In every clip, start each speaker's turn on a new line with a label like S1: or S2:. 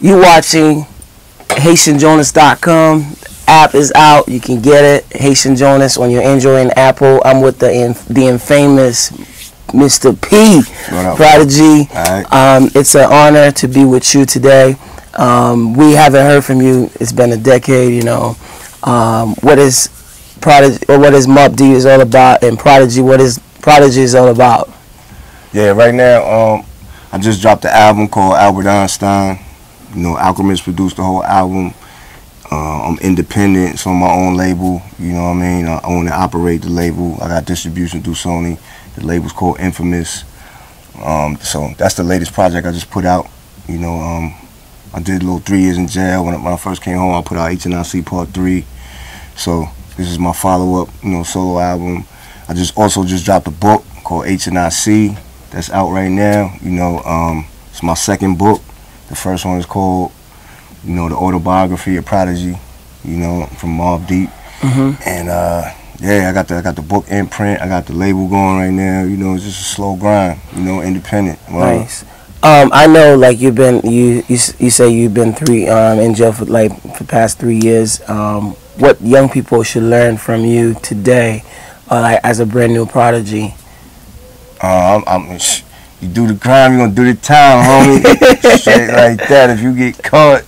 S1: You watching HaitianJonas.com. App is out. You can get it. Haitian Jonas on your Android and Apple. I'm with the in, the infamous Mr. P? Prodigy. Um, it's an honor to be with you today. Um, we haven't heard from you. It's been a decade. You know, um, what is Prodigy or what is Mobb Deep is all about, and Prodigy what is Prodigy is all about.
S2: Yeah, right now, um, I just dropped the album called Albert Einstein. You know, Alchemist produced the whole album. Uh, I'm independent, it's on my own label. You know what I mean? I own and operate the label. I got distribution through Sony. The label's called Infamous. Um, so that's the latest project I just put out. You know, um, I did a little three years in jail. When I, when I first came home, I put out HNIC Part 3. So this is my follow-up, you know, solo album. I just also just dropped a book called HNIC that's out right now. You know, um, it's my second book. The first one is called, you know, the autobiography of Prodigy. You know, from Mobb Deep.
S1: Mm-hmm.
S2: And uh, yeah, I got the I got the book imprint. I got the label going right now. You know, it's just a slow grind. You know, independent.
S1: Nice. Um, I know, like you've been, you you you say you've been three um in jail for like for the past three years. Um, what young people should learn from you today, uh, like as a brand new prodigy?
S2: Uh, I'm, I'm, you do the crime, you're gonna do the time, homie. Like that. If you get caught,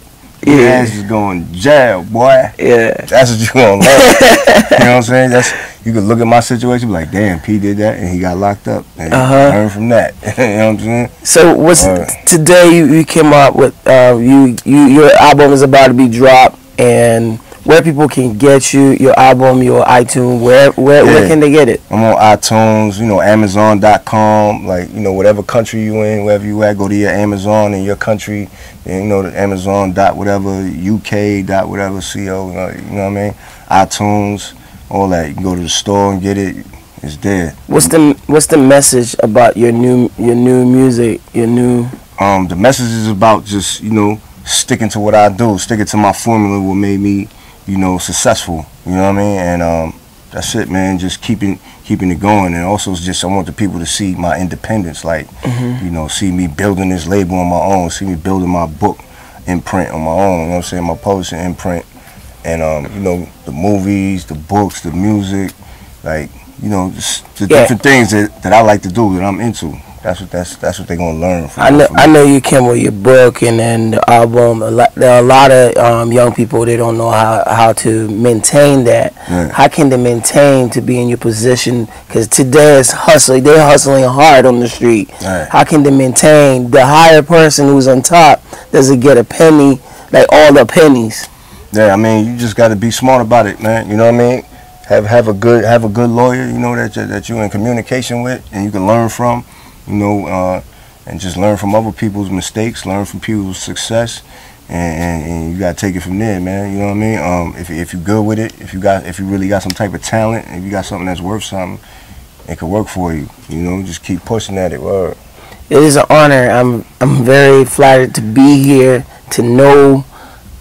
S2: your
S1: Yeah.
S2: ass is going to jail, boy.
S1: Yeah.
S2: That's what you gonna learn. you know what I'm saying? That's you could look at my situation, be like, damn, P did that, and he got locked up. And
S1: Uh-huh.
S2: learn from that. you know what I'm saying?
S1: So what's
S2: Alright.
S1: today? You, you came up with uh, you you your album is about to be dropped, and where people can get you your album, your iTunes, where where where can they get it?
S2: I'm on iTunes, you know, Amazon.com, like, you know, whatever country you in, wherever you at, go to your Amazon in your country, and, you know, the Amazon dot whatever, UK dot whatever, CO, you know, you know what I mean? iTunes, all that. You can go to the store and get it. It's there.
S1: What's the what's the message about your new your new music, your new
S2: Um, the message is about just, you know, sticking to what I do, sticking to my formula, what made me, you know, successful. You know what I mean? And um, that's it, man. Just keeping keeping it going, and also it's just I want the people to see my independence, like
S1: Mm-hmm.
S2: you know, see me building this label on my own, see me building my book imprint on my own. You know what I'm saying? My publishing imprint, and um, you know, the movies, the books, the music, like you know, just the
S1: Yeah.
S2: different things that, that I like to do that I'm into. That's what that's that's what they're gonna learn from.
S1: I know
S2: from
S1: I know you came with your book and then the album. A lot, there are a lot of um, young people they don't know how how to maintain that.
S2: Yeah.
S1: How can they maintain to be in your position? Because today it's hustling. They're hustling hard on the street.
S2: Right.
S1: How can they maintain the higher person who's on top doesn't get a penny like all the pennies?
S2: Yeah, I mean, you just got to be smart about it, man. You know what I mean? Have have a good have a good lawyer, you know that you, that you're in communication with and you can learn from, you know, uh, and just learn from other people's mistakes, learn from people's success, and, and, and you got to take it from there, man. You know what I mean? Um, if if you're good with it, if you got if you really got some type of talent, if you got something that's worth something, it could work for you. You know, just keep pushing at it. Word.
S1: It is an honor. I'm I'm very flattered to be here to know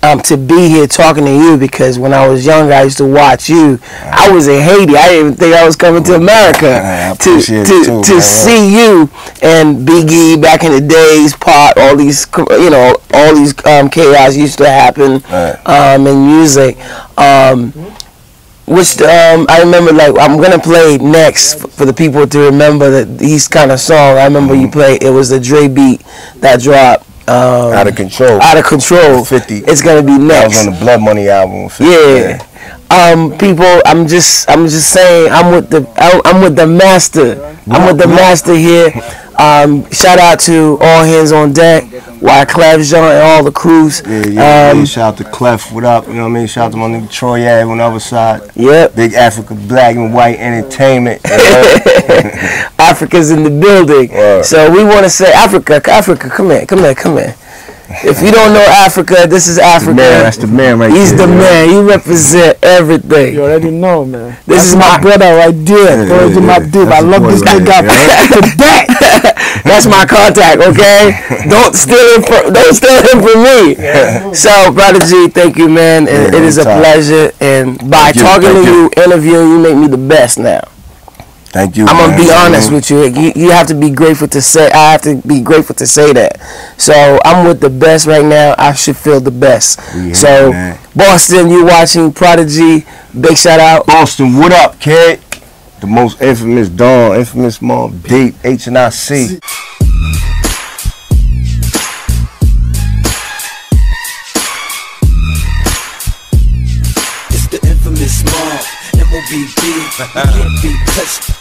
S1: um to be here talking to you because when I was younger I used to watch you. I was in Haiti. I didn't even think I was coming to America to to
S2: too,
S1: to
S2: man.
S1: see you and Biggie back in the days. Part all these you know all these um, chaos used to happen
S2: Right.
S1: um in music. Um, which um, I remember, like I'm gonna play next for the people to remember that these kind of songs. I remember you played. It was the Dre beat that dropped. Um,
S2: Out of control.
S1: out of control.
S2: 50.
S1: It's gonna be
S2: That
S1: next.
S2: was on the Blood Money album. 50,
S1: yeah. Um, people, I'm just, I'm just saying, I'm with the, I'm, with the master. I'm with the master here. Um, shout out to all hands on deck, Wyclef Jean and all the crews.
S2: Yeah, yeah,
S1: Um,
S2: yeah. Shout out to Clef, what up? You know what I mean? Shout out to my nigga Troy Ave on the other side.
S1: Yep.
S2: Big Africa Black and White Entertainment. you know?
S1: Africa's in the building.
S2: Word.
S1: So we want to say Africa, Africa, come here, come here, come here. If you don't know Africa, this is Africa.
S2: man, that's the man right
S1: He's
S2: there,
S1: the
S2: yo.
S1: man. He represent everything.
S3: You already know, man.
S1: This
S3: That's
S1: is
S3: my
S1: my-
S3: brother right there.
S2: Yeah,
S3: Throw
S2: yeah,
S3: my
S2: yeah.
S3: deep. I love this
S2: right
S3: nigga
S2: there,
S3: to that.
S1: That's my contact, okay? don't steal him from don't steal him from me. So, Brother G, thank you, man. And
S2: Yeah,
S1: it is a
S2: anytime.
S1: pleasure. And by
S2: Thank you,
S1: talking to you,
S2: you.
S1: interviewing you, make me the best now.
S2: Thank you.
S1: I'm gonna
S2: man.
S1: be honest with you. you. You have to be grateful to say. I have to be grateful to say that. So I'm with the best right now. I should feel the best.
S2: We
S1: so
S2: man.
S1: Boston, you watching Prodigy? Big shout out.
S2: Boston, what up, kid? The most infamous Dawn, infamous Mobb, Deep, H and I C.
S4: It's the infamous mob, M.O.B.B. Can't be touched,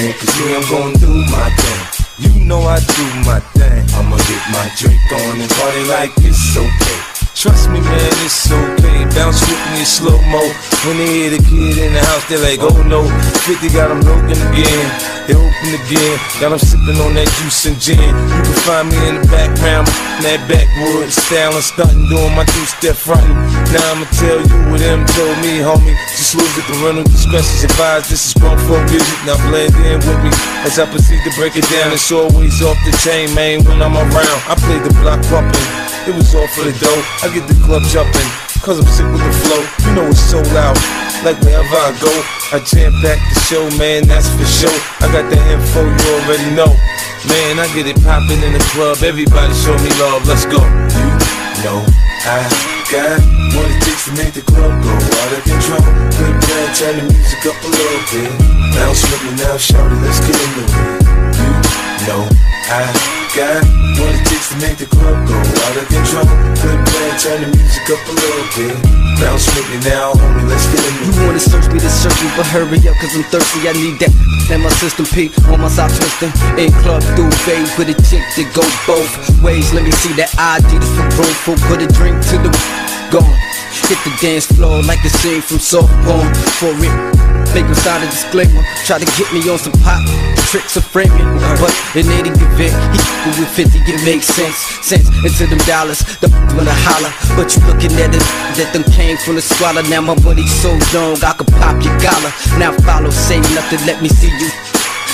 S4: You,
S5: man, cause me, I'm gonna do my thing. You know I do my thing. I'ma get my drink on and party like it's okay. Trust me, man, it's okay. Bounce with in slow mo. When they hear the kid in the house, they're like, oh no. 50 got them looking again. They open again. Got them sipping on that juice and gin. You can find me in the background, that backwoods style and stunting, doing my two step fronting. Now I'ma tell you what them told me, homie. Just lose the parental discretion advised. This is grown folk music. Now blend in with me as I proceed to break it down. It's always off the chain, man. When I'm around, I play the block bumping. It was all for the dough. I get the club jumping, cause I'm sick with the flow. You know it's so loud. Like wherever I go, I jam back the show, man, that's for sure. I got the info, you already know. Man, I get it poppin' in the club, everybody show me love, let's go. You know I got what it takes to make the club go out of control. Good plan, turn the music up a little bit. With me now, shout it, let's get into it. You know I got what it takes to make the club go out of control. Good plan, turn the music up a little bit. Bounce with me now, homie, let's get into
S4: You wanna search me to search me, but hurry up, cause I'm thirsty. I need that. And my system P on my side twisting. In club through phase with a chick that go both ways. Let me see that ID that's for room for put a drink to the gone. Hit the dance floor like the scene from soft porn. For it, them sign a disclaimer. Try to get me on some pop tricks of framing, but in any event, he f***ing with 50, it makes sense. Sense into them dollars, the wanna holler. But you looking at it, that them came from the squalor. Now my money's so young, I could pop your collar. Now follow, say nothing, let me see you.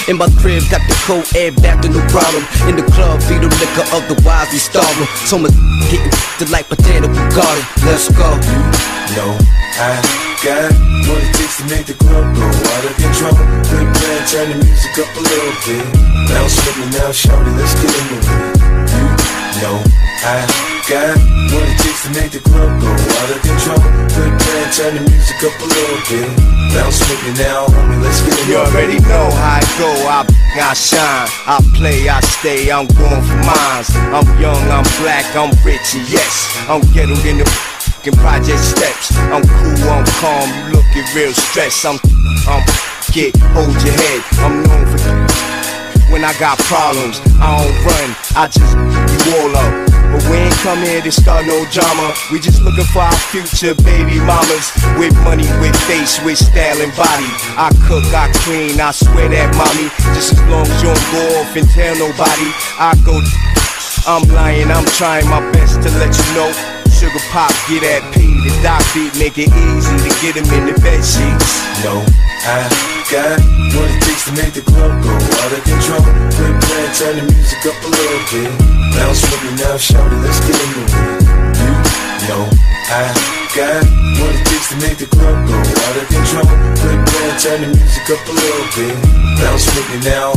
S4: In my crib, got the cold air to no problem. In the club, feed the liquor, otherwise we starving. So much getting the like potato garden. Let's go.
S5: You know I got what it takes to make the club go out of control. Good plan, turn the music up a little bit. Bounce with me now, shout it, let's get into it. You know I got what it takes to make the club go out of control. Good plan, turn the music up a little bit. Bounce with me now, homie, let's get into
S2: You already know how I go. I I shine. I play, I stay. I'm going for mines. I'm young, I'm black, I'm rich, and yes, I'm ghetto in the project steps. I'm cool, I'm calm. You looking real stressed. I'm I'm get hold your head. I'm known for when I got problems. I don't run. I just you all up. But we ain't come here to start no drama. We just looking for our future baby mamas. With money, with face, with style and body. I cook, I clean, I swear that mommy. Just as long as you don't go off and tell nobody. I go, I'm lying, I'm trying my best to let you know. Sugar pop, get that P, the doc beat, make it easy to get him in the bed sheets.
S5: know I got what it takes to make the club go out of control. Good plan, turn the music up a little bit. Bounce with me now, shout it, let's get into it. You know I got what it takes to make the club go out of control. Good plan, turn the music up a little bit. Bounce with me now,